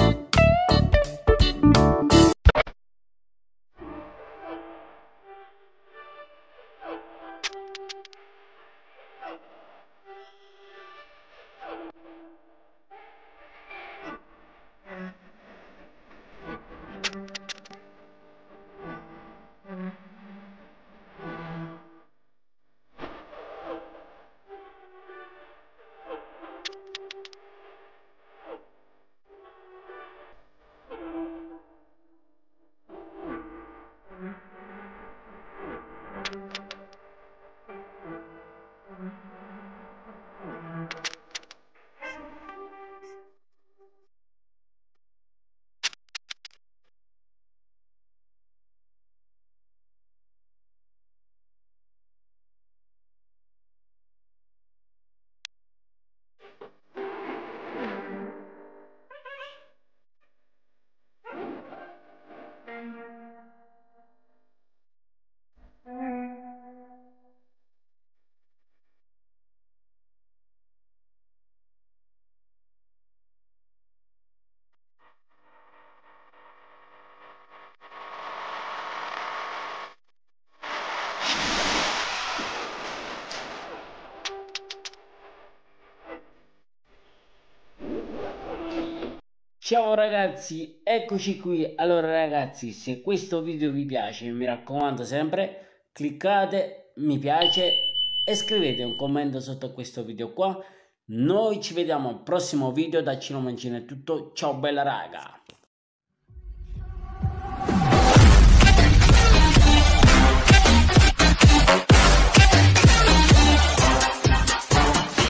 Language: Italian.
ます。Ciao ragazzi, eccoci qui. Allora ragazzi, se questo video vi piace, mi raccomando sempre, cliccate mi piace e scrivete un commento sotto questo video qua. Noi ci vediamo al prossimo video, da Cino Mancino è tutto. Ciao bella raga!